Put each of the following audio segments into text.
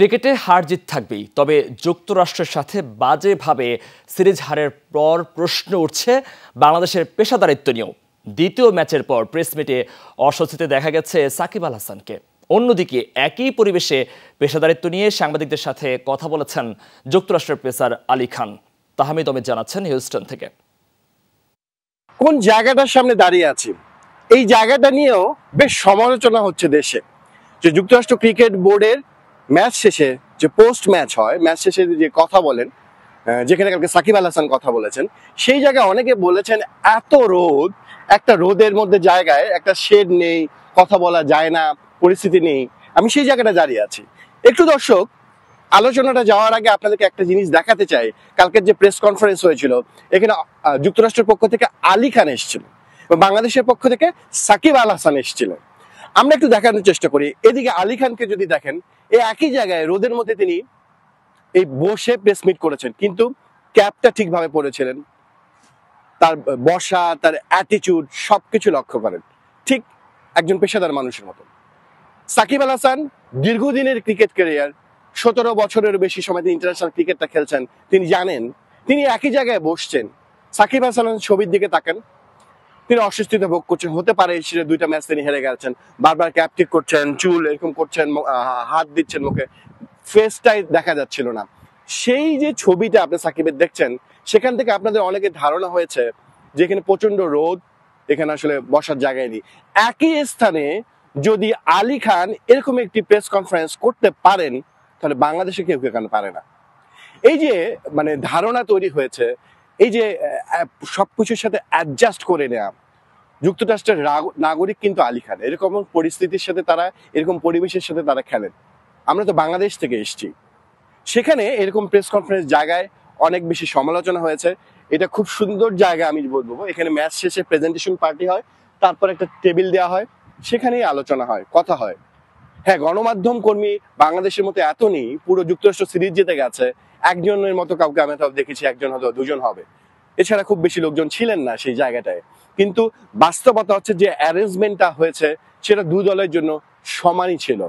ক্রিকেটে হার জিত থাকবেই, তবে যুক্তরাষ্ট্রের সাথে বাজেভাবে সিরিজ হারের পর প্রশ্ন উঠছে বাংলাদেশের পেশাদারিত্ব নিয়েও। দ্বিতীয় ম্যাচের পর প্রেস মিটে অস্বস্তিতে দেখা গেছে সাকিব আল হাসানকে। অন্যদিকে একই পরিবেশে পেশাদারিত্ব নিয়ে সাংবাদিকদের সাথে কথা বলেছেন যুক্তরাষ্ট্রের পেসার আলী খান। তাহমিদ অমিত জানাচ্ছেন হিউস্টন থেকে। কোন জায়গাটার সামনে দাঁড়িয়ে আছি? এই জায়গাটা নিয়েও বেশ সমালোচনা হচ্ছে দেশে। যে যুক্তরাষ্ট্র ক্রিকেট বোর্ডের ম্যাচ শেষে যে পোস্ট ম্যাচ হয়, ম্যাচ শেষে যে কথা বলেন যেখানে কালকে সাকিব আল হাসান কথা বলেছেন, সেই জায়গায় অনেকে বলেছেন এত রোদ, একটা রোদের মধ্যে জায়গায়, একটা শেড নেই, কথা বলা যায় না, পরিস্থিতি নেই, আমি সেই জায়গাটা দাঁড়িয়ে আছি। একটু দর্শক, আলোচনাটা যাওয়ার আগে আপনাদেরকে একটা জিনিস দেখাতে চাই। কালকের যে প্রেস কনফারেন্স হয়েছিল, এখানে যুক্তরাষ্ট্রের পক্ষ থেকে আলী খান এসেছিল বাংলাদেশের পক্ষ থেকে সাকিব আল হাসান এসেছিলেন। আমরা একটু দেখানোর চেষ্টা করি। এদিকে আলী খানকে যদি দেখেন এই একই জায়গায় রোদের মধ্যে তিনি এই বসে প্রেস মিট করেছেন, কিন্তু ক্যাপটা ঠিকভাবে পরেছিলেন তার বসা, তার অ্যাটিটিউড সবকিছু লক্ষ্য করেন। ঠিক একজন পেশাদার মানুষের মতো। সাকিব আল হাসান দীর্ঘদিনের ক্রিকেট ক্যারিয়ার সতেরো বছরের বেশি সময় তিনি ইন্টারন্যাশনাল ক্রিকেটটা খেলছেন। তিনি জানেন, তিনি একই জায়গায় বসছেন। সাকিব হাসানের ছবির দিকে তাকান তিনি অস্বস্তিতে ভোগ করছেন। হতে পারে সেটা দুইটা ম্যাচ তিনি হেরে গেছেন। বারবার ক্যাপ ঠিক করছেন, চুল এরকম করছেন হাত দিচ্ছেন মুখে। ফেসটাই দেখা যাচ্ছিল না। সেই যে ছবিটা আপনি সাকিবের দেখছেন, সেখান থেকে আপনাদের অনেকের ধারণা হয়েছে যে এখানে প্রচণ্ড রোদ, এখানে আসলে বসার জায়গায় নেই। একই স্থানে যদি আলী খান এরকম একটি প্রেস কনফারেন্স করতে পারেন, তাহলে বাংলাদেশে কেউ কেউ কেন পারে না। এই যে মানে ধারণা তৈরি হয়েছে এই যে আহ, সবকিছুর সাথে অ্যাডজাস্ট করে নেওয়া যুক্তরাষ্ট্রের নাগরিক কিন্তু আলী খান। এরকম পরিস্থিতির সাথে তারা এরকম পরিবেশের সাথে তারা খেলেন। আমরা তো বাংলাদেশ থেকে এসছি। সেখানে এরকম প্রেস কনফারেন্স জায়গায় অনেক বেশি সমালোচনা হয়েছে। এটা খুব সুন্দর জায়গা আমি বলব। এখানে ম্যাচ শেষে প্রেজেন্টেশন পার্টি হয় তারপর একটা টেবিল দেওয়া হয় সেখানেই আলোচনা হয় কথা হয়। হ্যাঁ গণমাধ্যম কর্মী বাংলাদেশের মতো এত নেই, পুরো যুক্তরাষ্ট্র সিরিজ জিতে গেছে, একজনের মতো কাউকে আমি দেখেছি, একজন হয়তো দুজন হবে। এছাড়া খুব বেশি লোকজন ছিলেন না সেই জায়গাটায়। কিন্তু বাস্তবতা হচ্ছে যে অ্যারেঞ্জমেন্টটা হয়েছে, সেটা দু দলের জন্য সমানই ছিল।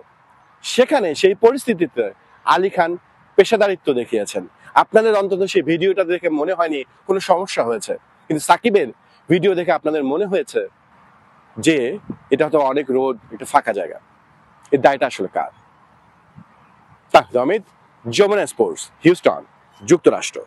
সেখানে সেই পরিস্থিতিতে আলী খান পেশাদারিত্ব দেখিয়েছেন। আপনাদের অন্তত সেই ভিডিওটা দেখে মনে হয়নি কোনো সমস্যা হয়েছে। কিন্তু সাকিবের ভিডিও দেখে আপনাদের মনে হয়েছে যে এটা হয়তো অনেক রোড একটা ফাঁকা জায়গা। এর দায়টা আসলে কার? তাহিদ আহমেদ যমুনা স্পোর্টস হিউস্টন যুক্তরাষ্ট্র।